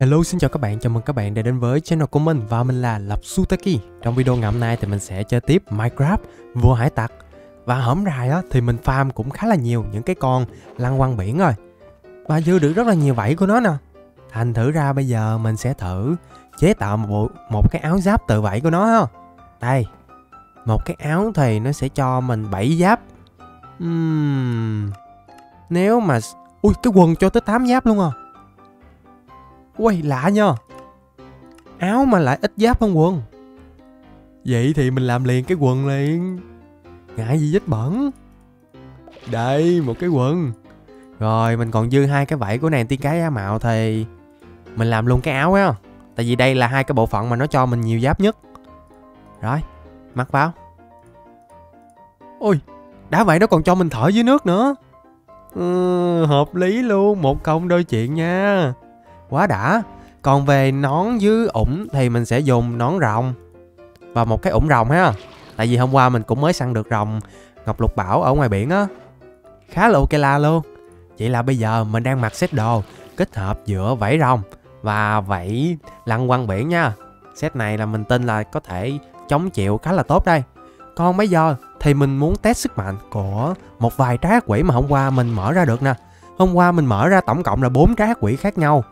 Hello xin chào các bạn, chào mừng các bạn đã đến với channel của mình và mình là Lập Sutaki. Trong video ngày hôm nay thì mình sẽ chơi tiếp Minecraft vua hải tặc. Và hổm rày á thì mình farm cũng khá là nhiều những cái con lăn quăng biển rồi. Và dư được rất là nhiều vảy của nó nè. Thành thử ra bây giờ mình sẽ thử chế tạo một, bộ, một cái áo giáp từ vảy của nó ha. Đây, một cái áo thì nó sẽ cho mình 7 giáp. Uhm, Nếu mà... Ui, cái quần cho tới 8 giáp luôn à. Quay lạ nha. Áo mà lại ít giáp hơn quần. Vậy thì mình làm liền cái quần liền. Ngại gì vết bẩn. Đây một cái quần. Rồi mình còn dư hai cái vảy của nàng tiên cái á mạo thì Mình làm luôn cái áo á. Tại vì đây là hai cái bộ phận mà nó cho mình nhiều giáp nhất. Rồi Mặc vào. Ôi Đã vậy nó còn cho mình thở dưới nước nữa. Ừ, Hợp lý luôn. Một công đôi chuyện nha quá đã. Còn về nón với ủng thì mình sẽ dùng nón rồng và một cái ủng rồng ha. Tại vì hôm qua mình cũng mới săn được rồng ngọc lục bảo ở ngoài biển á. Khá là ok la luôn. Vậy là bây giờ mình đang mặc set đồ kết hợp giữa vảy rồng và vảy lăn quăng biển nha. Set này là mình tin là có thể chống chịu khá là tốt đây. Còn bây giờ thì mình muốn test sức mạnh của một vài trái quỷ mà hôm qua mình mở ra được nè. Hôm qua mình mở ra tổng cộng là bốn trái quỷ khác nhau.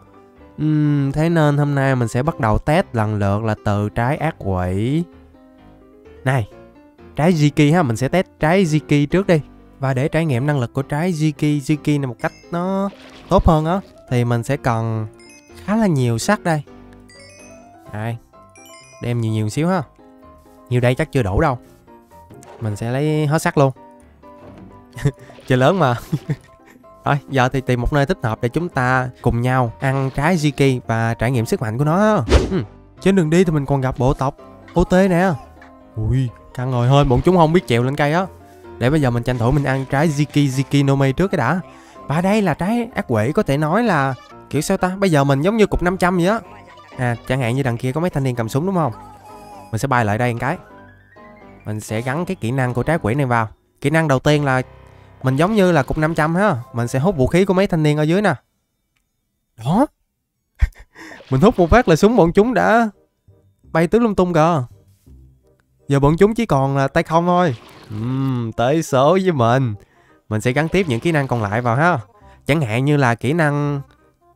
Uhm, thế nên hôm nay mình sẽ bắt đầu test lần lượt là từ trái ác quỷ. Này, trái Ziki ha, mình sẽ test trái Ziki trước đi. Và để trải nghiệm năng lực của trái Ziki, Ziki này một cách nó tốt hơn á Thì mình sẽ cần khá là nhiều sắt đây. Đây, đem nhiều nhiều xíu ha. Nhiều đây chắc chưa đủ đâu. Mình sẽ lấy hết sắt luôn. Chơi lớn mà. Rồi, giờ thì tìm một nơi thích hợp để chúng ta cùng nhau ăn trái Ziki và trải nghiệm sức mạnh của nó. Ừ. Trên đường đi thì mình còn gặp bộ tộc OT nè. Ui, căng ngồi hơn, bọn chúng không biết chèo lên cây á. Để bây giờ mình tranh thủ mình ăn trái Ziki Ziki no trước cái đã. Và đây là trái ác quỷ có thể nói là kiểu sao ta? Bây giờ mình giống như cục 500 vậy á. À, chẳng hạn như đằng kia có mấy thanh niên cầm súng đúng không? Mình sẽ bay lại đây một cái. Mình sẽ gắn cái kỹ năng của trái quỷ này vào. Kỹ năng đầu tiên là mình giống như là cục 500 ha. Mình sẽ hút vũ khí của mấy thanh niên ở dưới nè. Đó. Mình hút một phát là súng bọn chúng đã Bay tứ lung tung kìa. Giờ bọn chúng chỉ còn là tay không thôi. Uhm, Tới số với mình. Mình sẽ gắn tiếp những kỹ năng còn lại vào ha. Chẳng hạn như là kỹ năng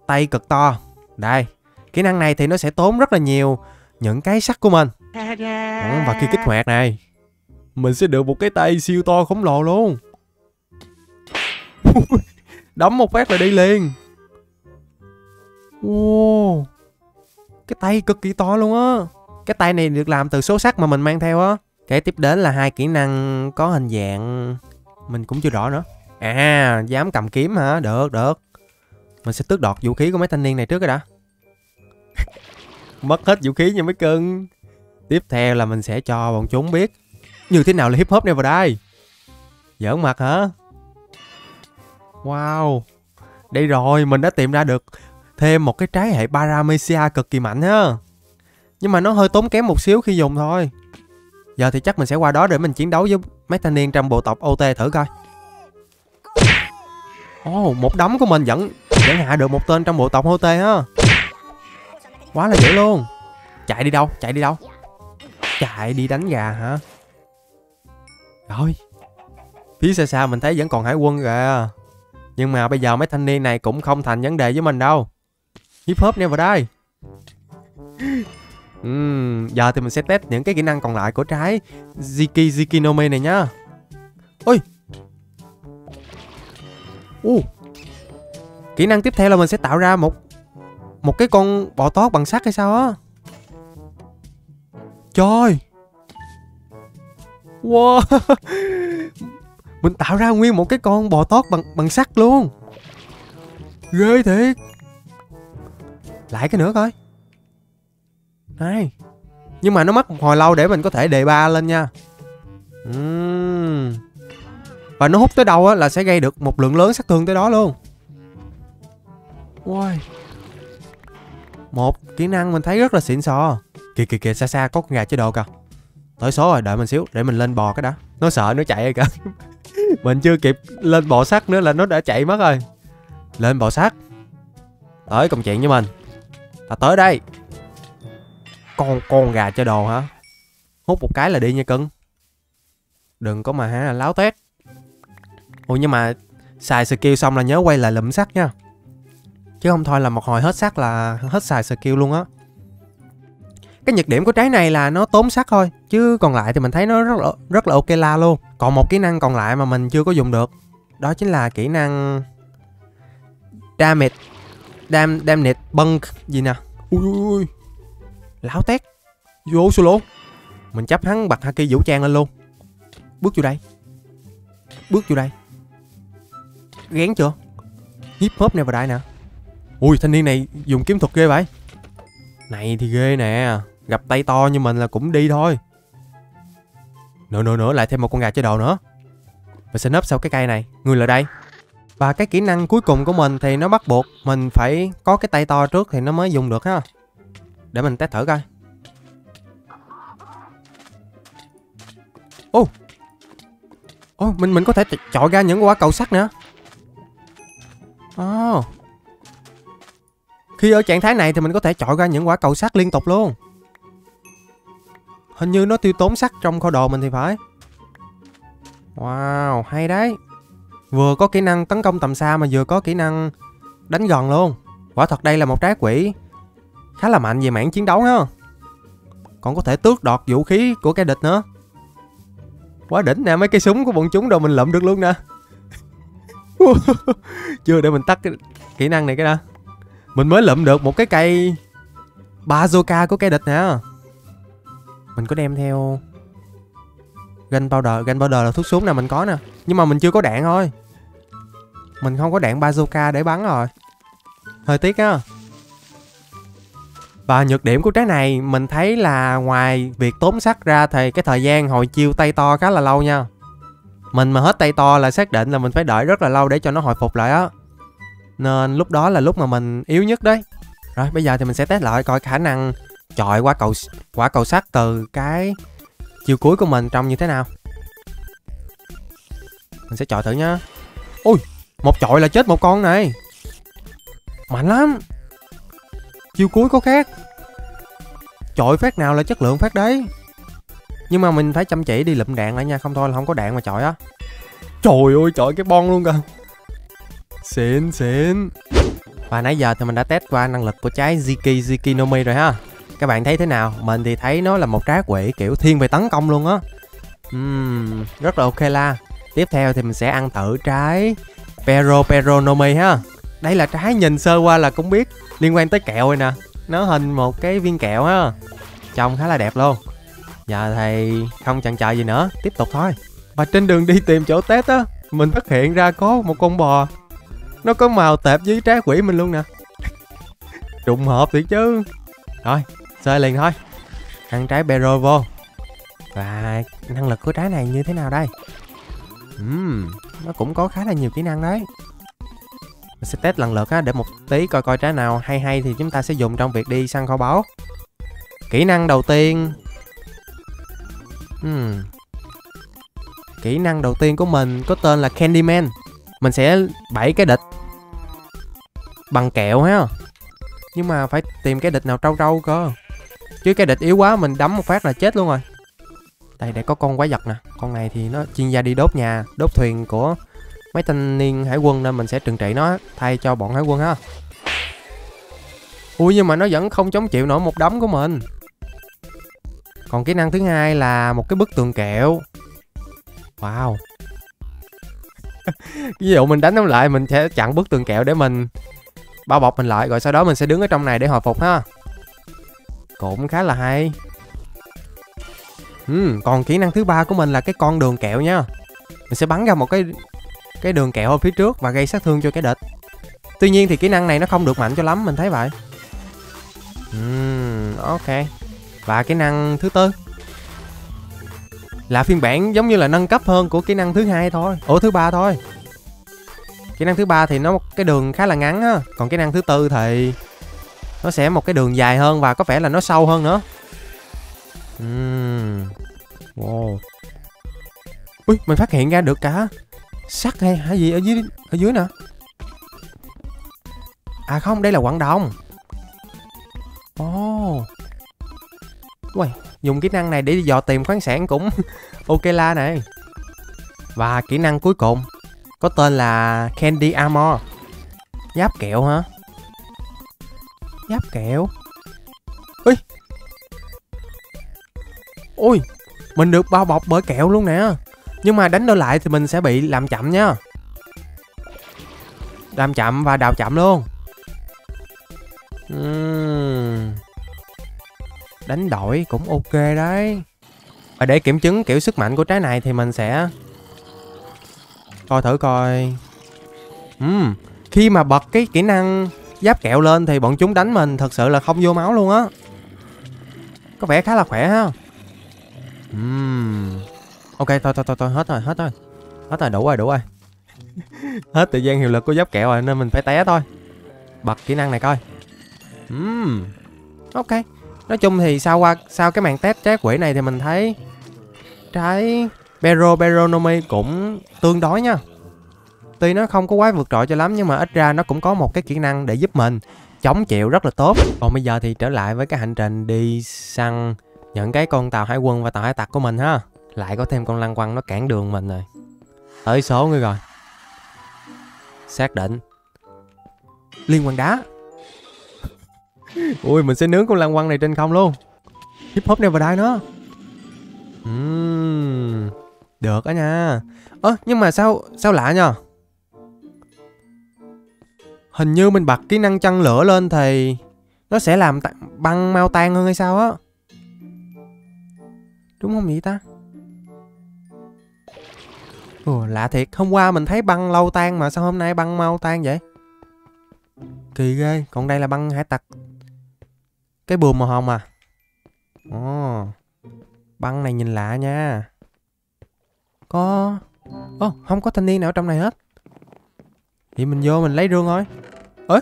Tay cực to. Đây. Kỹ năng này thì nó sẽ tốn rất là nhiều Những cái sắt của mình. Và khi kích hoạt này Mình sẽ được một cái tay siêu to khổng lồ luôn Đấm một phát là đi liền. Wow. Cái tay cực kỳ to luôn á. Cái tay này được làm từ số sắt mà mình mang theo á. Cái tiếp đến là hai kỹ năng có hình dạng, Mình cũng chưa rõ nữa. À dám cầm kiếm hả? Được được. Mình sẽ tước đoạt vũ khí của mấy thanh niên này trước cái đã. Mất hết vũ khí nha mấy cưng. Tiếp theo là mình sẽ cho bọn chúng biết Như thế nào là hip hop này vào đây Giỡn mặt hả? Wow. Đây rồi mình đã tìm ra được Thêm một cái trái hệ Paramecia cực kỳ mạnh ha Nhưng mà nó hơi tốn kém một xíu khi dùng thôi. Giờ thì chắc mình sẽ qua đó để mình chiến đấu với mấy thanh niên trong bộ tộc OT thử coi. Ồ, oh, một đấm của mình vẫn vẫn hạ được một tên trong bộ tộc OT ha Quá là dễ luôn. Chạy đi đâu, chạy đi đâu? Chạy đi đánh gà hả? Rồi Phía xa xa mình thấy vẫn còn hải quân kìa nhưng mà bây giờ mấy thanh niên này cũng không thành vấn đề với mình đâu. Hip hop nè vào đây. Uhm, Giờ thì mình sẽ test những cái kỹ năng còn lại của trái Ziki Zikinome này nhá Ôi. Uh. Kỹ năng tiếp theo là mình sẽ tạo ra một Một cái con bò tót bằng sắt hay sao á? Trời. Wow Mình tạo ra nguyên một cái con bò tót bằng bằng sắt luôn. Ghê thiệt. Lại cái nữa coi. Này. Nhưng mà nó mất một hồi lâu để mình có thể đề ba lên nha. Uhm. Và nó hút tới đâu á là sẽ gây được một lượng lớn sát thương tới đó luôn. Wow Một, kỹ năng mình thấy rất là xịn sò. Kìa kìa kìa, xa xa có con gà chế độ kìa. Tới số rồi, đợi mình xíu, để mình lên bò cái đã. Nó sợ nó chạy rồi kìa mình chưa kịp lên bộ sắt nữa là nó đã chạy mất rồi. Lên bộ sắt. Tới công chuyện với mình. Ta tới đây. Con con gà chơi đồ hả? Hút một cái là đi nha cưng. Đừng có mà hả, láo tét. Ôi nhưng mà Xài skill xong là nhớ quay lại lụm sắt nha. Chứ không thôi là một hồi hết sắt là hết xài skill luôn á cái nhược điểm của trái này là nó tốn sắt thôi, chứ còn lại thì mình thấy nó rất là rất là ok la luôn. Còn một kỹ năng còn lại mà mình chưa có dùng được, đó chính là kỹ năng damage, dam, damage bunk gì nè? Ui ui ui, lão tét, vô solo mình chấp hắn bật haki vũ trang lên luôn. Bước vô đây, bước vô đây. Gán chưa? Hip hop này vào đây nè. Ui, thanh niên này dùng kiếm thuật ghê vậy. Này thì ghê nè. Gặp tay to như mình là cũng đi thôi. Nữa nữa nữa lại thêm một con gà chơi đồ nữa. Mình sẽ nấp sau cái cây này. Người lại đây. Và cái kỹ năng cuối cùng của mình thì nó bắt buộc Mình phải có cái tay to trước thì nó mới dùng được ha. Để mình test thử coi. Ô! Oh. Ô oh, mình mình có thể chọn ra những quả cầu sắt nữa. Oh. Khi ở trạng thái này thì mình có thể chọn ra những quả cầu sắt liên tục luôn. Hình như nó tiêu tốn sắt trong kho đồ mình thì phải. Wow, hay đấy. Vừa có kỹ năng tấn công tầm xa mà vừa có kỹ năng đánh gần luôn. Quả thật đây là một trái quỷ. Khá là mạnh về mảng chiến đấu ha. Còn có thể tước đoạt vũ khí của cái địch nữa. Quá đỉnh nè, mấy cây súng của bọn chúng đồ mình lượm được luôn nè. Chưa để mình tắt cái kỹ năng này cái đã. Mình mới lượm được một cái cây Bazooka của cây địch nè mình có đem theo Gunpowder Gunpowder là thuốc súng nè, mình có nè. Nhưng mà mình chưa có đạn thôi. Mình không có đạn bazooka để bắn rồi. Hơi tiếc á. Và nhược điểm của trái này, Mình thấy là ngoài việc tốn sắt ra Thì cái thời gian hồi chiêu tay to khá là lâu nha. Mình mà hết tay to là xác định là mình phải đợi rất là lâu Để cho nó hồi phục lại á. Nên lúc đó là lúc mà mình yếu nhất đấy. Rồi, bây giờ thì mình sẽ test lại coi khả năng chọi quả cầu quả cầu sắt từ cái chiều cuối của mình trông như thế nào? Mình sẽ chọi thử nhá. Ui một chọi là chết một con này. Mạnh lắm. Chiều cuối có khác. Chọi phát nào là chất lượng phát đấy. Nhưng mà mình phải chăm chỉ đi lụm đạn lại nha, không thôi là không có đạn mà chọi á. Trời ơi, chọi cái bon luôn kìa. Xịn xịn. Và nãy giờ thì mình đã test qua năng lực của trái Ziki, Zikinomi rồi ha các bạn thấy thế nào? Mình thì thấy nó là một trái quỷ kiểu thiên về tấn công luôn á. Uhm, rất là ok la. Tiếp theo thì mình sẽ ăn thử trái pero peronomi ha. Đây là trái nhìn sơ qua là cũng biết liên quan tới kẹo rồi nè. Nó hình một cái viên kẹo ha. Trông khá là đẹp luôn. Giờ thì không chần chờ gì nữa tiếp tục thôi. Và trên đường đi tìm chỗ test á mình phát hiện ra có một con bò. Nó có màu tệp với trái quỷ mình luôn nè. Trùng hợp thiệt chứ. Rồi Sơi liền thôi. Ăn trái Bero vô. Và năng lực của trái này như thế nào đây? Uhm, Nó cũng có khá là nhiều kỹ năng đấy. Mình sẽ test lần lượt á Để một tí coi coi trái nào hay hay Thì chúng ta sẽ dùng trong việc đi săn kho báu. Kỹ năng đầu tiên. Uhm. Kỹ năng đầu tiên của mình có tên là Candyman. Mình sẽ bẫy cái địch Bằng kẹo ha. Nhưng mà phải tìm cái địch nào trâu trâu cơ chứ cái địch yếu quá, mình đấm một phát là chết luôn rồi. Đây, để có con quái vật nè. Con này thì nó chuyên gia đi đốt nhà, đốt thuyền của mấy thanh niên hải quân nên mình sẽ trừng trị nó, thay cho bọn hải quân ha. Ui, nhưng mà nó vẫn không chống chịu nổi một đấm của mình. Còn kỹ năng thứ hai là một cái bức tường kẹo. Wow. Ví dụ mình đánh nó lại, mình sẽ chặn bức tường kẹo để mình bao bọc mình lại, rồi sau đó mình sẽ đứng ở trong này để hồi phục ha cũng khá là hay. Ừ, còn kỹ năng thứ ba của mình là cái con đường kẹo nha. Mình sẽ bắn ra một cái cái đường kẹo ở phía trước và gây sát thương cho cái địch. Tuy nhiên thì kỹ năng này nó không được mạnh cho lắm mình thấy vậy. Ừ, ok. Và kỹ năng thứ tư. Là phiên bản giống như là nâng cấp hơn của kỹ năng thứ hai thôi. Ủa thứ ba thôi. Kỹ năng thứ ba thì nó một cái đường khá là ngắn á. Còn kỹ năng thứ tư thì nó sẽ một cái đường dài hơn và có vẻ là nó sâu hơn nữa uhm. wow ui mình phát hiện ra được cả sắt hay hay gì ở dưới ở dưới nè à không đây là quặng đồng Oh, quậy, dùng kỹ năng này để dò tìm khoáng sản cũng ok la này. Và kỹ năng cuối cùng có tên là Candy Armor. Giáp kẹo hả? Giáp kẹo. Ui. Ôi, mình được bao bọc bởi kẹo luôn nè. Nhưng mà đánh đôi lại thì mình sẽ bị làm chậm nha. Làm chậm và đào chậm luôn. Uhm. Đánh đổi cũng ok đấy. Và để kiểm chứng kiểu sức mạnh của trái này thì mình sẽ coi thử coi. Uhm. Khi mà bật cái kỹ năng giáp kẹo lên thì bọn chúng đánh mình thật sự là không vô máu luôn á. Có vẻ khá là khỏe ha. Uhm. Ok, thôi thôi thôi thôi, hết rồi hết rồi. Hết rồi, đủ rồi đủ rồi. hết thời gian hiệu lực của giáp kẹo rồi nên mình phải té thôi. Bật kỹ năng này coi. Uhm. Ok. Nói chung thì sau qua, sau cái màn test trái quỷ này thì mình thấy trái Bero Beronomy cũng tương đối nha. Tuy nó không có quá vượt trội cho lắm nhưng mà ít ra nó cũng có một cái kỹ năng để giúp mình chống chịu rất là tốt. Còn bây giờ thì trở lại với cái hành trình đi săn những cái con tàu hải quân và tàu hải tặc của mình ha. Lại có thêm con lăng quăng nó cản đường mình rồi. Tới số người rồi. Xác định. Liên quan đá. Ui mình sẽ nướng con lăng quăng này trên không luôn Hip hop này vào đây nó uhm, Được á nha Ơ nhưng mà sao sao lạ nha Hình như mình bật kỹ năng chăn lửa lên thì Nó sẽ làm băng mau tan hơn hay sao á. Đúng không vậy ta? Ồ lạ thiệt. Hôm qua mình thấy băng lâu tan mà sao hôm nay băng mau tan vậy? Kỳ ghê. Còn đây là băng hải tặc. Cái bùm màu hồng à? Ồ Băng này nhìn lạ nha. Có Ồ oh, không có thanh niên nào trong này hết. Vậy mình vô mình lấy rương thôi. Ơ?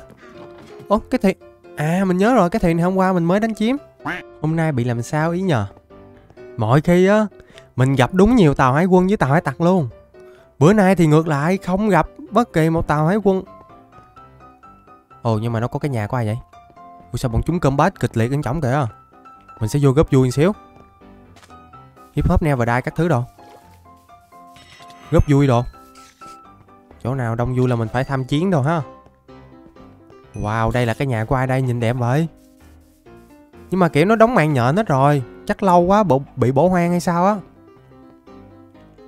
Ồ cái thuyền À mình nhớ rồi, cái thuyền này hôm qua mình mới đánh chiếm Hôm nay bị làm sao ý nhờ? Mọi khi á, Mình gặp đúng nhiều tàu hải quân với tàu hải tặc luôn. Bữa nay thì ngược lại, không gặp bất kỳ một tàu hải quân. Ồ, nhưng mà nó có cái nhà của ai vậy? Ủa, sao bọn chúng combat kịch liệt ăn chổng kìa? Mình sẽ vô gấp vui một xíu. Hip hop neo và đai các thứ đồ. Gấp vui đồ. Chỗ nào đông vui là mình phải tham chiến đồ ha. Wow đây là cái nhà của ai đây? Nhìn đẹp vậy. Nhưng mà kiểu nó đóng màn nhện hết rồi. Chắc lâu quá bộ, bị bổ hoang hay sao á.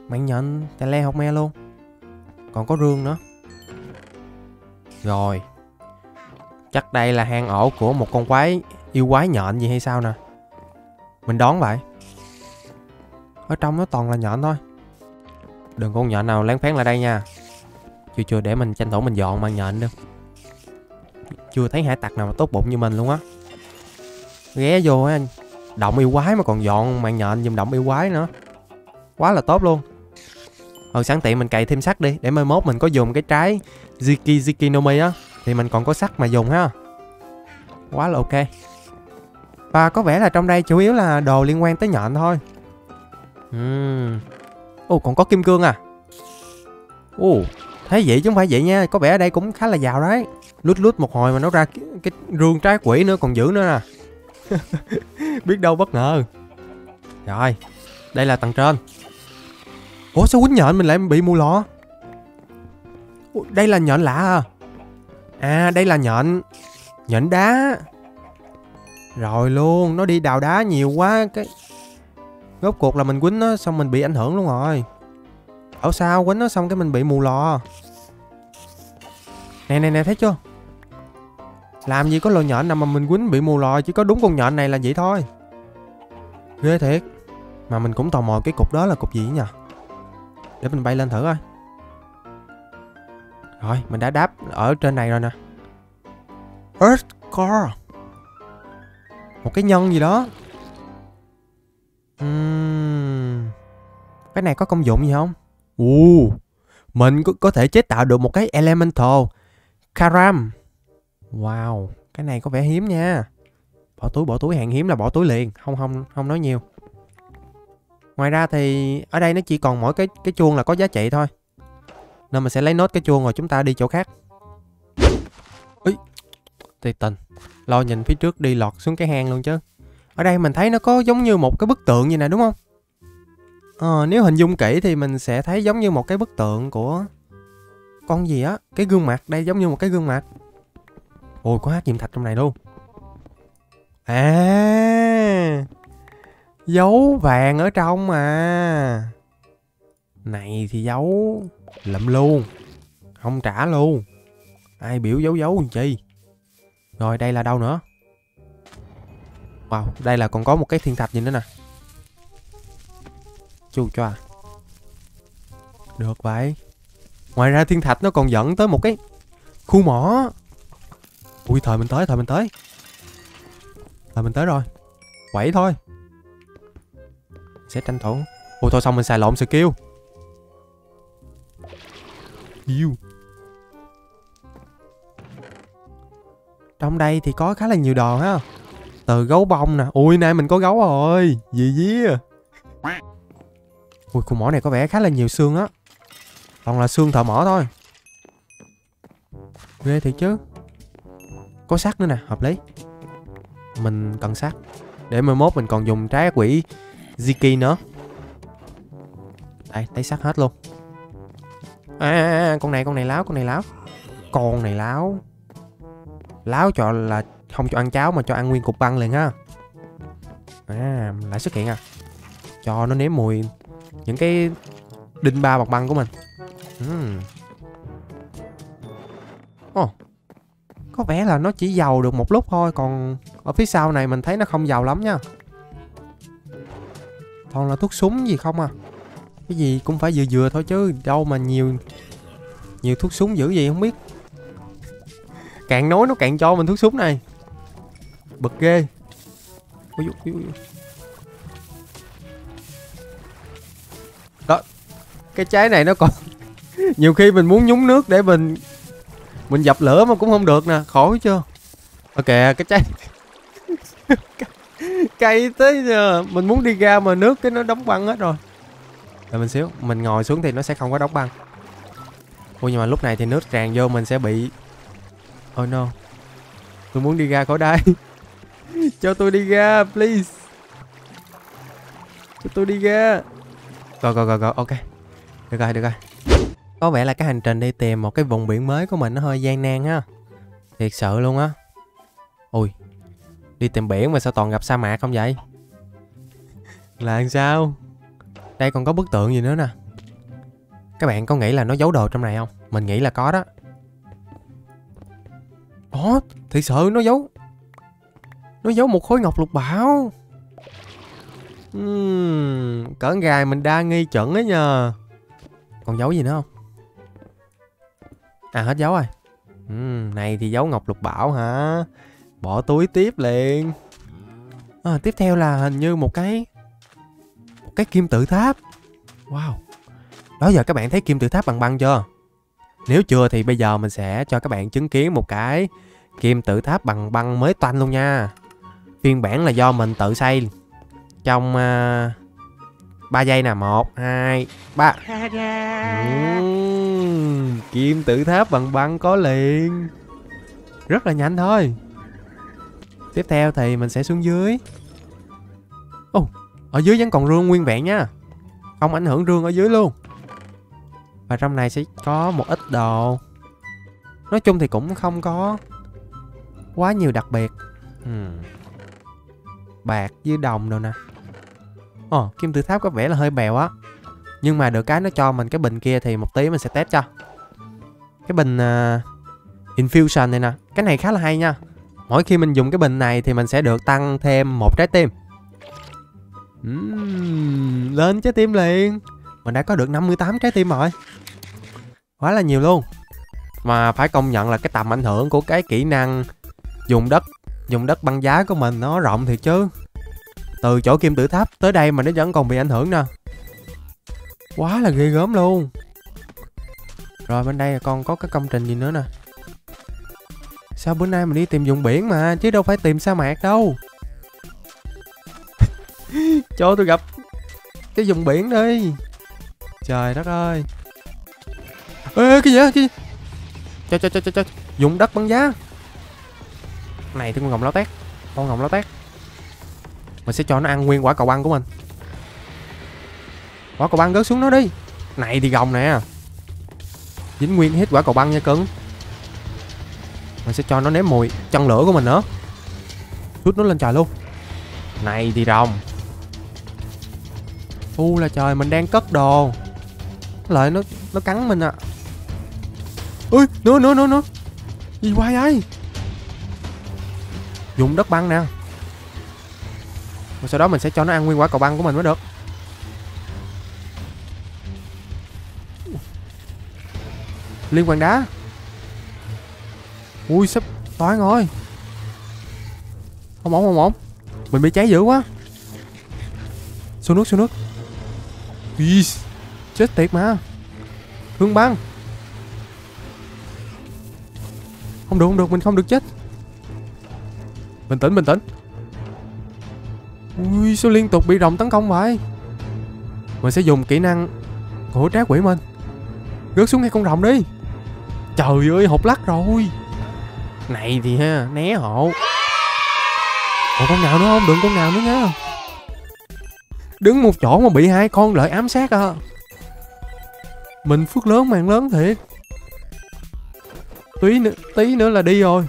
Màn nhện tè le học me luôn. Còn có rương nữa. Rồi. Chắc đây là hang ổ của một con quái yêu quái nhện gì hay sao nè. Mình đoán vậy. Ở trong nó toàn là nhện thôi. Đừng con nhện nào lén phén lại đây nha. Chưa chưa để mình tranh thủ mình dọn mang nhện được chưa thấy hải tặc nào mà tốt bụng như mình luôn á. Ghé vô á anh. Động yêu quái mà còn dọn màn nhện dùm động yêu quái nữa. Quá là tốt luôn. Ờ sẵn tiện mình cày thêm sắt đi, Để mai mốt mình có dùng cái trái Ziki Zikinomi á, thì mình còn có sắt mà dùng ha. Quá là ok. Và có vẻ là trong đây chủ yếu là đồ liên quan tới nhện thôi. Uhm. Ồ, còn có kim cương à? Ồ, Thấy vậy chứ không phải vậy nha, Có vẻ ở đây cũng khá là giàu đấy. Lút lút một hồi mà nó ra cái, cái rương trái quỷ nữa còn giữ nữa nè. Biết đâu bất ngờ. Rồi Đây là tầng trên. Ủa sao quýnh nhện mình lại bị mù lọ? Ủa, Đây là nhện lạ à? À đây là nhện Nhện đá. Rồi luôn Nó đi đào đá nhiều quá cái Rốt cuộc là mình quýnh nó Xong mình bị ảnh hưởng luôn rồi. Ở sao quýnh nó xong cái mình bị mù lò Nè nè nè thấy chưa Làm gì có lò nhện nào mà mình quýnh bị mù lò Chỉ có đúng con nhện này là vậy thôi Ghê thiệt Mà mình cũng tò mò cái cục đó là cục gì nhỉ Để mình bay lên thử coi rồi, mình đã đáp ở trên này rồi nè. Earth Core. Một cái nhân gì đó. Uhm. Cái này có công dụng gì không? Ồ, mình có, có thể chế tạo được một cái Elemental Karam. Wow, cái này có vẻ hiếm nha. Bỏ túi, bỏ túi hàng hiếm là bỏ túi liền, không không không nói nhiều. Ngoài ra thì ở đây nó chỉ còn mỗi cái cái chuông là có giá trị thôi. Nên mình sẽ lấy nốt cái chuông rồi chúng ta đi chỗ khác Ý Tì tình Lo nhìn phía trước đi lọt xuống cái hang luôn chứ Ở đây mình thấy nó có giống như một cái bức tượng như này đúng không? Ờ, nếu hình dung kỹ thì mình sẽ thấy giống như một cái bức tượng của con gì á, cái gương mặt đây giống như một cái gương mặt. Ôi có hát diệm thạch trong này luôn. À, dấu vàng ở trong mà. Này thì dấu lụm luôn, không trả luôn. Ai biểu dấu dấu làm chi? Rồi đây là đâu nữa? Wow, đây là còn có một cái thiên thạch gì nữa nè. Chu cho à. Được vậy. Ngoài ra thiên thạch nó còn dẫn tới một cái khu mỏ. Ui thời mình tới, thời mình tới. Thời mình tới rồi. Quẩy thôi. Sẽ tranh thủ. Ôi thôi xong mình xài lộn skill. Yêu. Trong đây thì có khá là nhiều đồ ha. Từ gấu bông nè. Ui nay mình có gấu rồi. Gì gì. À. Ui khu mỏ này có vẻ khá là nhiều xương á. Toàn là xương thợ mỏ thôi. Ghê thiệt chứ. Có sắt nữa nè, hợp lý. Mình cần sắt. Để mai mốt mình còn dùng trái quỷ Ziki nữa. Đây, lấy sắt hết luôn. À, à, à, à, con này, con này láo, con này láo. Con này láo. Láo cho là không cho ăn cháo mà cho ăn nguyên cục băng liền ha. À, lại xuất hiện à. Cho nó nếm mùi những cái đinh ba bọc băng của mình. Uhm. Oh. Có vẻ là nó chỉ giàu được một lúc thôi Còn ở phía sau này mình thấy nó không giàu lắm nha Toàn là thuốc súng gì không à Cái gì cũng phải vừa vừa thôi chứ Đâu mà nhiều Nhiều thuốc súng dữ gì không biết Càng nói nó càng cho mình thuốc súng này Bực ghê ui, ui, ui. Đó Cái trái này nó còn nhiều khi mình muốn nhúng nước để mình Mình dập lửa mà cũng không được nè Khổ chưa? Ok cái trái Cây tới giờ, Mình muốn đi ra mà nước cái nó đóng băng hết rồi. Để mình xíu, Mình ngồi xuống thì nó sẽ không có đóng băng. Ôi nhưng mà lúc này thì nước tràn vô mình sẽ bị Oh no. Tôi muốn đi ra khỏi đây. Cho tôi đi ra, please. Cho tôi đi ra. Rồi rồi rồi rồi, ok. Được rồi được rồi. Có vẻ là cái hành trình đi tìm một cái vùng biển mới của mình nó hơi gian nan ha. Thiệt sự luôn á. Ui Đi tìm biển mà sao toàn gặp sa mạc không vậy? Là làm sao? Đây còn có bức tượng gì nữa nè. Các bạn có nghĩ là nó giấu đồ trong này không? Mình nghĩ là có đó. Ồ Thiệt sự nó giấu. Nó giấu một khối ngọc lục bảo. Uhm, Cỡ gài mình đa nghi chuẩn ấy nhờ. Còn giấu gì nữa không À hết dấu rồi. Uhm, Này thì dấu ngọc lục bảo hả? Bỏ túi tiếp liền. À, Tiếp theo là hình như một cái Một cái kim tự tháp. Wow. Đó giờ các bạn thấy kim tự tháp bằng băng chưa? Nếu chưa thì bây giờ mình sẽ cho các bạn chứng kiến một cái Kim tự tháp bằng băng mới toanh luôn nha. Phiên bản là do mình tự xây Trong uh, 3 giây nè 1, 2, 3 uhm, Kim tự tháp bằng băng có liền. Rất là nhanh thôi. Tiếp theo thì mình sẽ xuống dưới. Ồ, oh, ở dưới vẫn còn rương nguyên vẹn nha. Không ảnh hưởng rương ở dưới luôn. Và trong này sẽ có một ít đồ. Nói chung thì cũng không có Quá nhiều đặc biệt. Hmm. Bạc với đồng đâu nè Ồ, oh, kim tự tháp có vẻ là hơi bèo á. Nhưng mà được cái nó cho mình cái bình kia thì một tí mình sẽ test cho. Cái bình uh, Infusion này nè. Cái này khá là hay nha. Mỗi khi mình dùng cái bình này thì mình sẽ được tăng thêm một trái tim. Uhm, Lên trái tim liền. Mình đã có được 58 trái tim rồi. Quá là nhiều luôn. Mà phải công nhận là cái tầm ảnh hưởng của cái kỹ năng Dùng đất Dùng đất băng giá của mình nó rộng thiệt chứ từ chỗ kim tự tháp tới đây mà nó vẫn còn bị ảnh hưởng nè. Quá là ghê gớm luôn. Rồi bên đây còn có cái công trình gì nữa nè. Sao bữa nay mình đi tìm vùng biển mà, Chứ đâu phải tìm sa mạc đâu. Cho tôi gặp Cái vùng biển đi. Trời đất ơi. Ê cái gì á, cái Cho cho cho cho cho. Dùng đất bắn giá. Này, tôi con ngồng lao tét. Con ngồng lao tét. Mình sẽ cho nó ăn nguyên quả cầu băng của mình. Quả cầu băng rớt xuống nó đi. Này thì gồng nè. Dính nguyên hết quả cầu băng nha cưng Mình sẽ cho nó nếm mùi chân lửa của mình nữa. Chút nó lên trời luôn. Này thì rồng U là trời, mình đang cất đồ. Lợi nó nó cắn mình à. Ui, nữa nữa nữa nữa. Gì quay ai Dùng đất băng nè. Rồi sau đó mình sẽ cho nó ăn nguyên quả cầu băng của mình mới được. Liên quan đá. Ui, sắp toán rồi Không ổn không ổn. Mình bị cháy dữ quá. Xuống nước xuống nước. Yes. Chết tiệt mà. Hương băng. Không được không được. Mình không được chết. Bình tĩnh bình tĩnh. Ui sao liên tục bị rồng tấn công vậy? Mình sẽ dùng kỹ năng của trái quỷ mình. Rớt xuống ngay con rồng đi. Trời ơi hộp lắc rồi. Này thì ha né hộ Còn con nào nữa không? Đừng con nào nữa nha. Đứng một chỗ mà bị hai con lợi ám sát à. Mình phước lớn màn lớn thiệt. Tí nữa, tí nữa là đi rồi.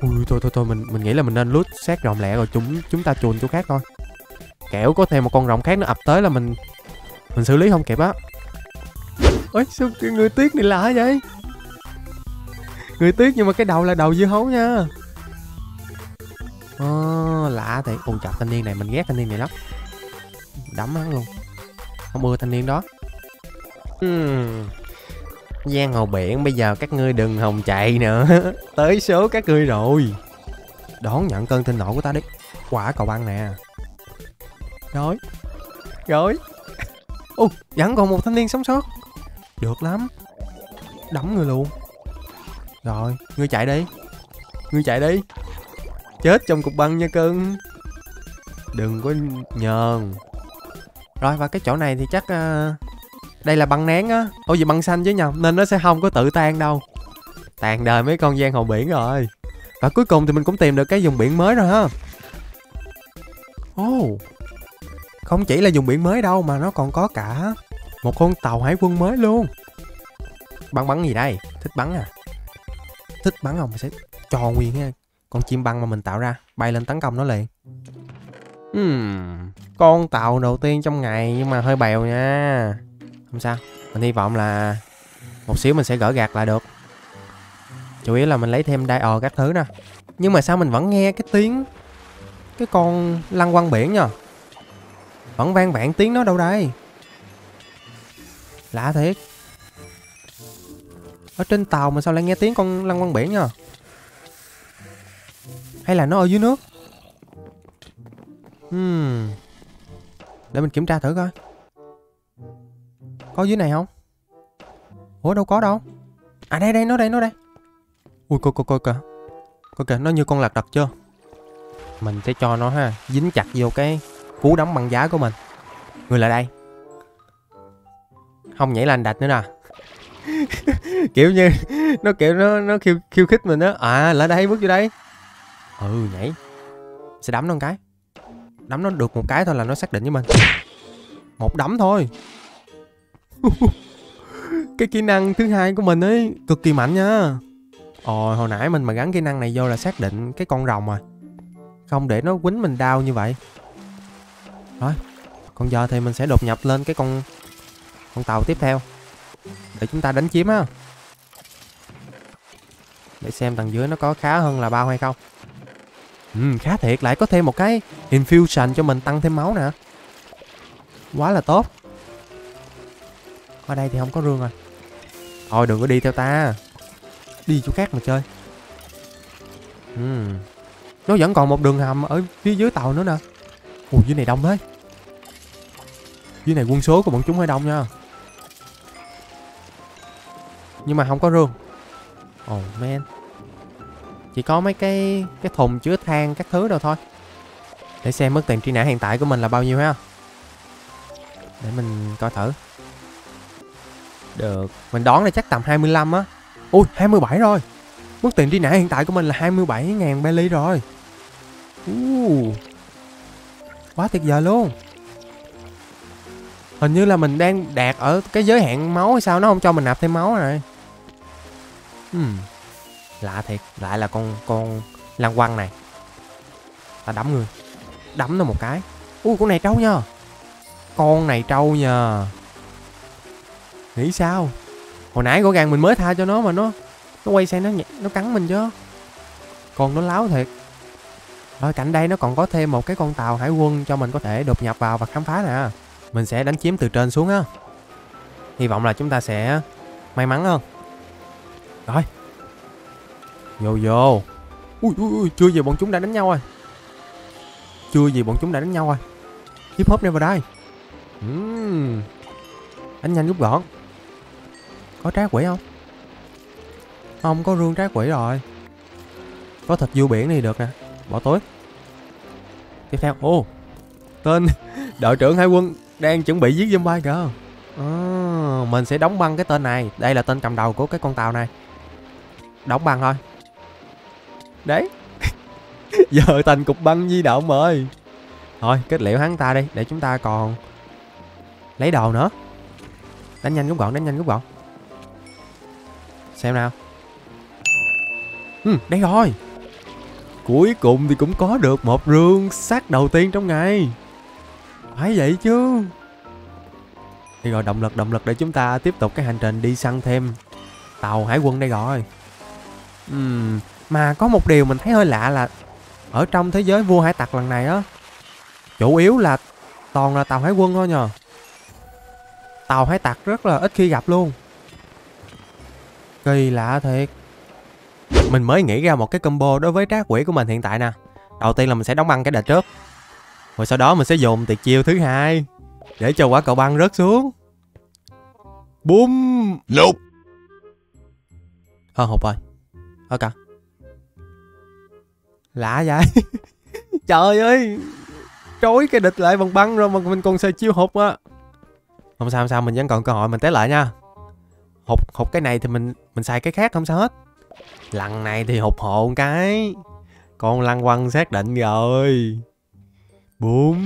Ui thôi thôi thôi mình mình nghĩ là mình nên lút sát rồng lẹ rồi chúng chúng ta chuồn chỗ khác thôi. Kẻo có thêm một con rồng khác nó ập tới là mình Mình xử lý không kịp á. Ôi sao cái người tuyết này lạ vậy? Người tuyết nhưng mà cái đầu là đầu dưa hấu nha. Ờ, lạ thì Ôi chọc thanh niên này mình ghét thanh niên này lắm. Đấm hắn luôn. Không ưa thanh niên đó. Uhm. Giang hồ biển bây giờ các ngươi đừng hòng chạy nữa. Tới số các ngươi rồi. Đón nhận cơn thịnh nộ của ta đi. Quả cầu băng nè. Rồi. Rồi. Ô vẫn còn một thanh niên sống sót. Được lắm. Đấm người luôn. Rồi Ngươi chạy đi. Ngươi chạy đi. Chết trong cục băng nha cưng. Đừng có nhờn. Rồi và cái chỗ này thì chắc uh, đây là băng nén á. Ôi gì băng xanh chứ nhầm Nên nó sẽ không có tự tan đâu. Tàn đời mấy con giang hồ biển rồi. Và cuối cùng thì mình cũng tìm được cái vùng biển mới rồi ha. Ồ oh, Không chỉ là vùng biển mới đâu Mà nó còn có cả Một con tàu hải quân mới luôn. Bắn bắn gì đây? Thích bắn à? Thích bắn không? Mình sẽ tròn nguyên nha con chim băng mà mình tạo ra bay lên tấn công nó liền. Hmm, con tàu đầu tiên trong ngày nhưng mà hơi bèo nha không sao, mình hy vọng là một xíu mình sẽ gỡ gạt lại được. Chủ yếu là mình lấy thêm đai ò các thứ nè. Nhưng mà sao mình vẫn nghe cái tiếng, cái con lăng quăng biển nhờ? Vẫn vang vạn tiếng nó đâu đây? Lạ thiệt. Ở trên tàu mà sao lại nghe tiếng con lăng quăng biển nhờ? Hay là nó ở dưới nước? Hmm. Để mình kiểm tra thử coi. Có dưới này không? Ủa, đâu có đâu. À đây đây, nó đây nó đây. Ui, coi coi coi kìa. Coi kìa, nó như con lạc đật chưa? Mình sẽ cho nó ha, Dính chặt vô cái cú đấm băng giá của mình. Người lại đây. Không nhảy lên đạch nữa nè. Kiểu như, nó kiểu, nó nó khiêu khiêu khích mình á. À lại đây, bước vô đây. Ừ nhảy. Sẽ đấm nó một cái. Đấm nó được một cái thôi là nó xác định với mình. Một đấm thôi. cái kỹ năng thứ hai của mình ấy cực kỳ mạnh nha. Ồ hồi nãy mình mà gắn kỹ năng này vô là xác định cái con rồng rồi không để nó quýnh mình đau như vậy. Rồi còn giờ thì mình sẽ đột nhập lên cái con con tàu tiếp theo. Để chúng ta đánh chiếm á để xem tầng dưới nó có khá hơn là bao hay không. Ừ, khá thiệt, lại có thêm một cái infusion cho mình tăng thêm máu nè. Quá là tốt. Ở đây thì không có rương rồi. Thôi đừng có đi theo ta. Đi chỗ khác mà chơi. Ừ. Nó vẫn còn một đường hầm ở phía dưới tàu nữa nè. Ủa dưới này đông thế. Dưới này quân số của bọn chúng hơi đông nha. Nhưng mà không có rương. Oh man chỉ có mấy cái cái thùng chứa than các thứ đâu thôi để xem mức tiền truy nã hiện tại của mình là bao nhiêu ha để mình coi thử được. Mình đoán là chắc tầm 25 á. Ui 27 rồi. Mức tiền đi nã hiện tại của mình là 27.000 belly rồi. Uh. Quá tuyệt vời luôn. Hình như là mình đang đạt ở cái giới hạn máu hay sao, Nó không cho mình nạp thêm máu rồi. Uhm. Lạ thiệt. Lại là con con lan quăng này. Ta đấm người. Đấm nó một cái. Ui, con này trâu nha. Con này trâu nha. Nghĩ sao? Hồi nãy rõ ràng mình mới tha cho nó mà nó Nó quay sang nó nó cắn mình chứ Con nó láo thiệt. Rồi cạnh đây nó còn có thêm một cái con tàu hải quân Cho mình có thể đột nhập vào và khám phá nè. Mình sẽ đánh chiếm từ trên xuống á. Hy vọng là chúng ta sẽ may mắn hơn. Rồi. Vô vô. Ui ui ui, Chưa gì bọn chúng đã đánh nhau rồi. Chưa gì bọn chúng đã đánh nhau rồi. Hip hop never die. Uhm. Đánh nhanh rút gọn. Có trái quỷ không? Không có rương trái quỷ rồi. Có thịt du biển thì được nè. Bỏ túi. Tiếp theo. Ô Tên đội trưởng hải quân Đang chuẩn bị giết zombie kìa. À, Mình sẽ đóng băng cái tên này. Đây là tên cầm đầu của cái con tàu này. Đóng băng thôi. Đấy. Giờ thành cục băng di động rồi. Thôi kết liễu hắn ta đi Để chúng ta còn Lấy đồ nữa. Đánh nhanh rút gọn đánh nhanh rút gọn. Xem nào. Ừ đây rồi. Cuối cùng thì cũng có được một rương sắt đầu tiên trong ngày. Phải vậy chứ. Thì rồi, động lực động lực để chúng ta tiếp tục cái hành trình đi săn thêm Tàu hải quân đây rồi. Ừm, mà có một điều mình thấy hơi lạ là ở trong thế giới vua hải tặc lần này á, chủ yếu là toàn là tàu hải quân thôi nhờ. Tàu hải tặc rất là ít khi gặp luôn kỳ lạ thiệt. Mình mới nghĩ ra một cái combo đối với trác quỷ của mình hiện tại nè. Đầu tiên là mình sẽ đóng băng cái đợt trước. Rồi sau đó mình sẽ dùng tuyệt chiêu thứ hai để cho quả cầu băng rớt xuống. Bum nope. Hơn hụt rồi. Ok lạ vậy. Trời ơi! Trói cái địch lại bằng băng rồi mà mình còn xài chiêu hụt á. Không sao không sao mình vẫn còn cơ hội mình té lại nha hụt hụt cái này thì mình mình xài cái khác không sao hết. Lần này thì hụt hồn cái. Con lăng quăng xác định rồi. Bùm.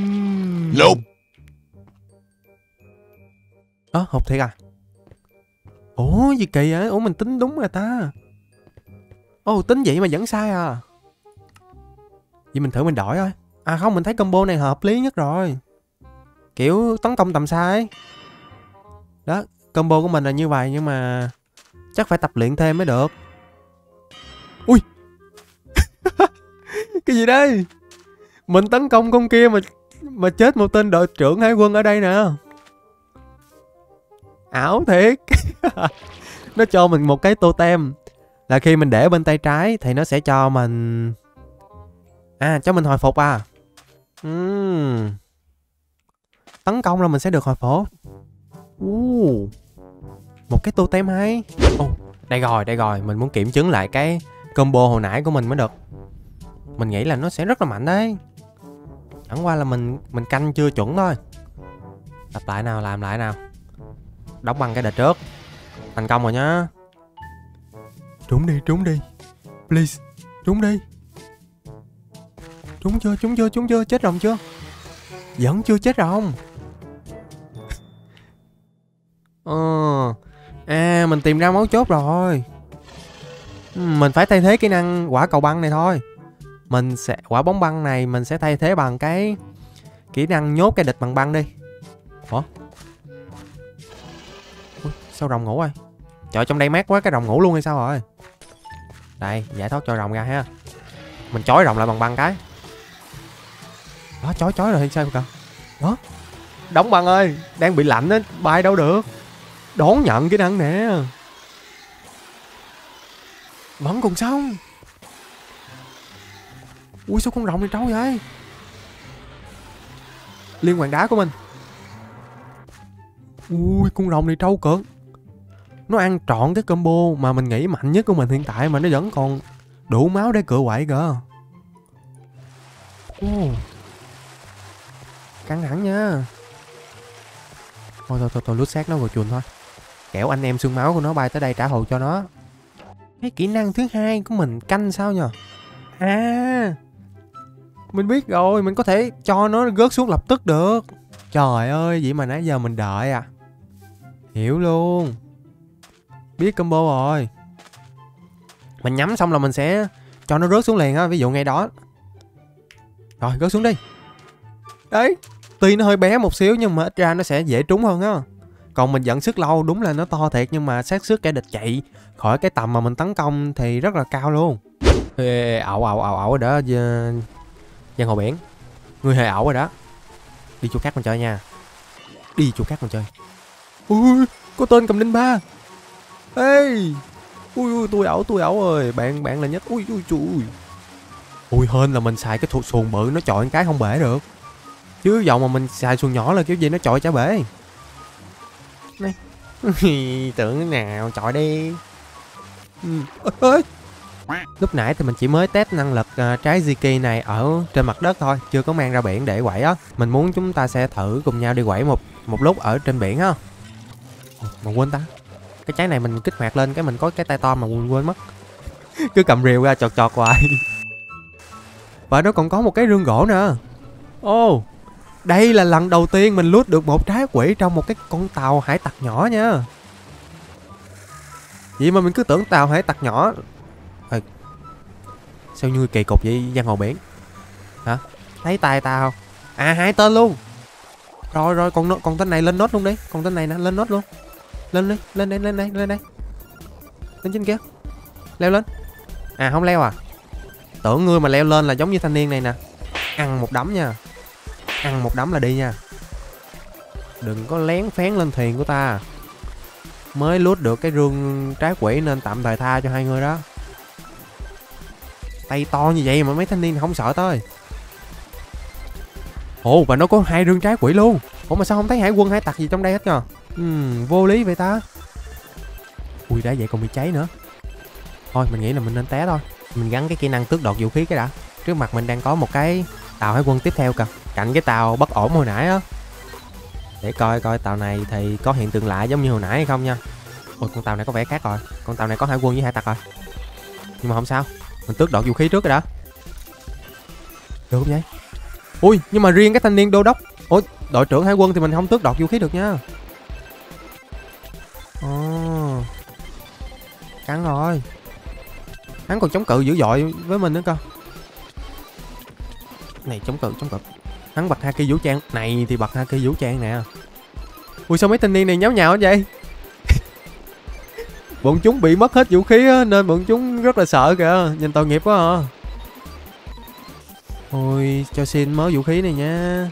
Nope. ơ à, hụt thiệt à? Ủa gì kỳ vậy? Ủa mình tính đúng rồi ta. Ồ tính vậy mà vẫn sai à. Vậy mình thử mình đổi thôi. À không mình thấy combo này hợp lý nhất rồi. Kiểu tấn công tầm xa ấy. Đó Combo của mình là như vậy nhưng mà Chắc phải tập luyện thêm mới được. Ui! Cái gì đây? Mình tấn công con kia mà Mà chết một tên đội trưởng hải quân ở đây nè. Ảo thiệt. Nó cho mình một cái totem. Là khi mình để bên tay trái Thì nó sẽ cho mình À cho mình hồi phục à. Uhm. Tấn công là mình sẽ được hồi phục. Uh. Một cái totem hay. Oh, Đây rồi đây rồi. Mình muốn kiểm chứng lại cái combo hồi nãy của mình mới được. Mình nghĩ là nó sẽ rất là mạnh đấy. Chẳng qua là mình mình canh chưa chuẩn thôi. Tập lại nào làm lại nào. Đóng bằng cái đợt trước. Thành công rồi nhá. Trúng đi trúng đi. Please trúng đi. Trúng chưa, trúng chưa, trúng chưa, chết rồng chưa? Vẫn chưa chết rồng. Ờ À mình tìm ra máu chốt rồi. Ừ, mình phải thay thế kỹ năng quả cầu băng này thôi. Mình sẽ Quả bóng băng này mình sẽ thay thế bằng cái Kỹ năng nhốt cái địch bằng băng đi. Ủa? Ui, Sao rồng ngủ rồi? Trời trong đây mát quá cái rồng ngủ luôn hay sao rồi? Đây giải thoát cho rồng ra ha. Mình chói rồng lại bằng băng cái. Đó chói chói rồi sao cơ đó đóng băng ơi đang bị lạnh á bay đâu được? Đón nhận cái năng nè. Vẫn còn xong ui sao con rồng này trâu vậy? Liên hoàng đá của mình. Ui con rồng này trâu cực. Nó ăn trọn cái combo mà mình nghĩ mạnh nhất của mình hiện tại mà nó vẫn còn đủ máu để cựa quậy cơ. Oh. Căng thẳng nha. Thôi thôi thôi, thôi lút xác nó vào chuồn thôi. Kẻo anh em xương máu của nó bay tới đây trả thù cho nó Cái kỹ năng thứ hai của mình canh sao nhờ À Mình biết rồi, mình có thể cho nó rớt xuống lập tức được. Trời ơi, vậy mà nãy giờ mình đợi à. Hiểu luôn. Biết combo rồi. Mình nhắm xong là mình sẽ cho nó rớt xuống liền á, ví dụ ngay đó. Rồi, rớt xuống đi. Đấy, tuy nó hơi bé một xíu nhưng mà ít ra nó sẽ dễ trúng hơn á. Còn mình dẫn sức lâu đúng là nó to thiệt nhưng mà xác suất kẻ địch chạy khỏi cái tầm mà mình tấn công thì rất là cao luôn. Ê, ẩu ẩu ẩu ẩu đó giang hồ biển. Người hề ẩu rồi đó. Đi chỗ khác mình chơi nha. Đi chỗ khác mình chơi. Ui, có tên cầm linh ba. Ê, ui ui tôi ẩu tôi ẩu rồi, bạn bạn là nhất. Ui ui trời Ui hên là mình xài cái thuộc xuồng bự nó chọi cái không bể được. Chứ dòng mà mình xài xuồng nhỏ là kiểu gì nó chọi chả bể tưởng nào chọi đi. Ừ. lúc nãy thì mình chỉ mới test năng lực uh, trái Ziki này ở trên mặt đất thôi chưa có mang ra biển để quẩy á. Mình muốn chúng ta sẽ thử cùng nhau đi quẩy một một lúc ở trên biển á. Mà quên ta. Cái trái này mình kích hoạt lên cái mình có cái tay to mà quên quên mất. Cứ cầm rìu ra chọt chọt hoài. Và nó còn có một cái rương gỗ nữa. Ô oh, đây là lần đầu tiên mình lút được một trái quỷ trong một cái con tàu hải tặc nhỏ nha. Vậy mà mình cứ tưởng tàu hải tặc nhỏ. À, Sao như kỳ cục vậy giang hồ biển? Hả? Thấy tài tao À hai tên luôn. Rồi rồi còn còn tên này lên nốt luôn đi. Còn tên này nè lên nốt luôn. Lên đi lên đây lên đây lên đây. Lên trên kia. Leo lên. À không leo à? Tưởng ngươi mà leo lên là giống như thanh niên này nè. Ăn một đấm nha. Ăn một đấm là đi nha. Đừng có lén phén lên thuyền của ta. Mới lút được cái rương trái quỷ nên tạm thời tha cho hai người đó. Tay to như vậy mà mấy thanh niên không sợ tới. Ồ, và nó có hai rương trái quỷ luôn. Ủa, mà sao không thấy hải quân, hải tặc gì trong đây hết nhờ? Ừ vô lý vậy ta. Ui, đã vậy còn bị cháy nữa. Thôi, mình nghĩ là mình nên té thôi. Mình gắn cái kỹ năng tước đoạt vũ khí cái đã. Trước mặt mình đang có một cái tàu hải quân tiếp theo kìa cạnh cái tàu bất ổn hồi nãy á. Để coi coi tàu này thì có hiện tượng lạ giống như hồi nãy hay không nha. Ôi, con tàu này có vẻ khác rồi. Con tàu này có hải quân với hải tặc rồi. Nhưng mà không sao. Mình tước đoạt vũ khí trước rồi đó. Được không vậy. Ui, nhưng mà riêng cái thanh niên đô đốc. Ôi, đội trưởng hải quân thì mình không tước đoạt vũ khí được nha. Ồ. Oh. cắn rồi. Hắn còn chống cự dữ dội với mình nữa cơ. Này, chống cự chống cự hắn bật haki vũ trang. Này thì bật haki vũ trang nè. Ui, sao mấy thanh niên này nháo nhào vậy? Bọn chúng bị mất hết vũ khí á, nên bọn chúng rất là sợ kìa. Nhìn tội nghiệp quá à. Ôi, cho xin mới vũ khí này nha.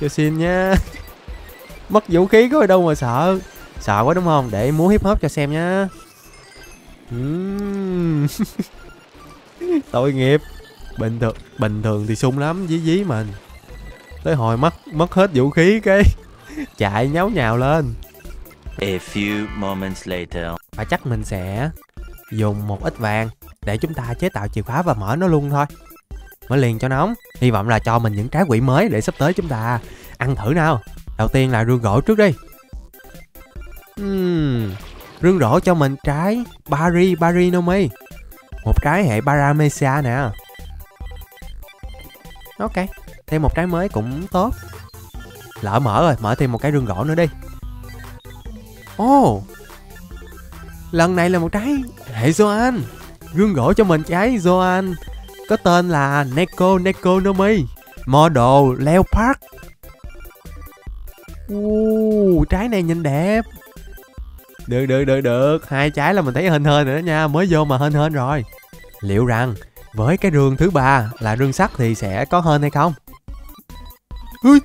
Cho xin nha. Mất vũ khí có đâu mà sợ. Sợ quá đúng không? Để múa hip hop cho xem nhá tội nghiệp bình thường bình thường thì sung lắm dí dí mình tới hồi mất mất hết vũ khí cái chạy nháo nhào lên A few moments later. Và chắc mình sẽ dùng một ít vàng để chúng ta chế tạo chìa khóa và mở nó luôn thôi. Mở liền cho nóng. Hy vọng là cho mình những trái quỷ mới để sắp tới chúng ta ăn thử nào. Đầu tiên là rương gỗ trước đi. Uhm, rương gỗ cho mình trái Bari Barinomi. Một trái hệ Paramecia nè ok thêm một trái mới cũng tốt. Lỡ mở rồi mở thêm một cái rương gỗ nữa đi. Ồ oh, lần này là một trái hệ Zoan rương gỗ cho mình trái Zoan có tên là Neko Nekonomi model Leopard. Uh, trái này nhìn đẹp. Được được được được. Hai trái là mình thấy hên hên rồi đó nha mới vô mà hên hên rồi. Liệu rằng với cái rương thứ ba là rương sắt thì sẽ có hơn hay không? Ui!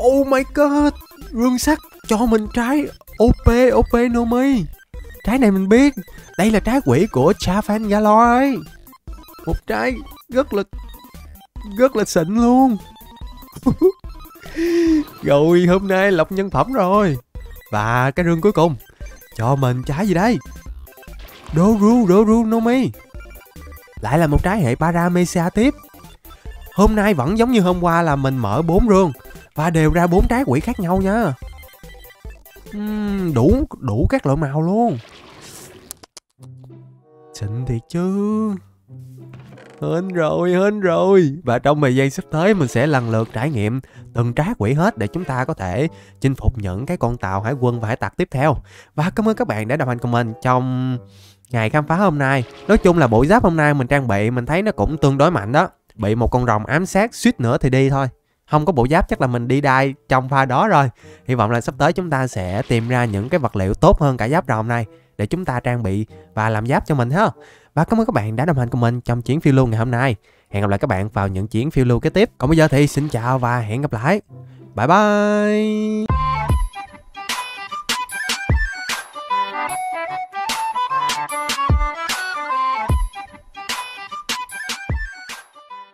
Oh my god! Rương sắt cho mình trái OP OP Nomi. Trái này mình biết. Đây là trái quỷ của Chavan Galore Một trái rất là rất là xịn luôn. rồi, hôm nay lọc nhân phẩm rồi. Và cái rương cuối cùng cho mình trái gì đây? Doru Doru, Nomi lại là một trái hệ Paramecia tiếp. Hôm nay vẫn giống như hôm qua là mình mở bốn rương và đều ra bốn trái quỷ khác nhau nha. Uhm, đủ đủ các loại màu luôn. Xịn thiệt chứ. Hên rồi, hên rồi. Và trong thời gian sắp tới mình sẽ lần lượt trải nghiệm từng trái quỷ hết để chúng ta có thể chinh phục những cái con tàu hải quân và hải tặc tiếp theo. Và cảm ơn các bạn đã đồng hành cùng mình trong ngày khám phá hôm nay. Nói chung là bộ giáp hôm nay mình trang bị, mình thấy nó cũng tương đối mạnh đó. Bị một con rồng ám sát suýt nữa thì đi thôi. Không có bộ giáp chắc là mình đi đai trong pha đó rồi. Hy vọng là sắp tới chúng ta sẽ tìm ra những cái vật liệu tốt hơn cả giáp rồng này để chúng ta trang bị và làm giáp cho mình ha. Và cảm ơn các bạn đã đồng hành cùng mình trong chuyến phiêu lưu ngày hôm nay. Hẹn gặp lại các bạn vào những chuyến phiêu lưu kế tiếp. Còn bây giờ thì xin chào và hẹn gặp lại. Bye bye.